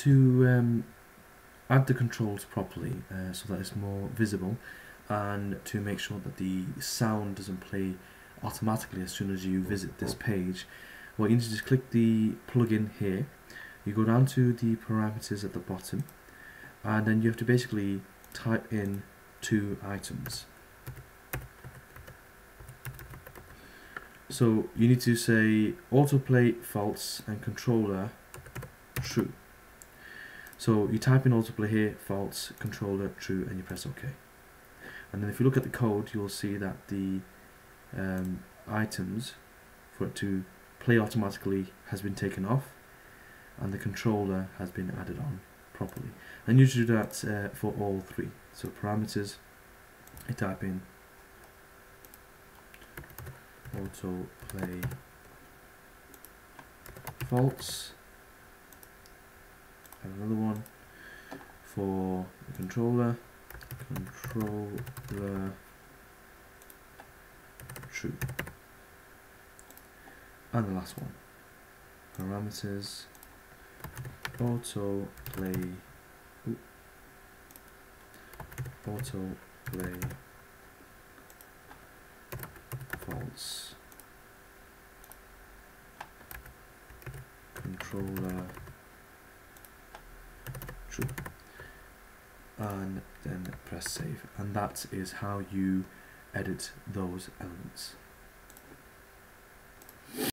to um, add the controls properly uh, so that it's more visible and to make sure that the sound doesn't play automatically as soon as you visit this page. What you need to just click the plugin here. You go down to the parameters at the bottom and then you have to basically type in two items. So you need to say autoplay false and controller true so you type in autoplay here false controller true and you press ok. And then if you look at the code you'll see that the um, items for it to play automatically has been taken off and the controller has been added on properly. And you should do that uh, for all three. So parameters I type in auto play false and another one for the controller. Controller. True. And the last one. Parameters. Auto play. Auto play. False. Controller and then press save. And that is how you edit those elements